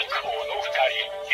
の2人。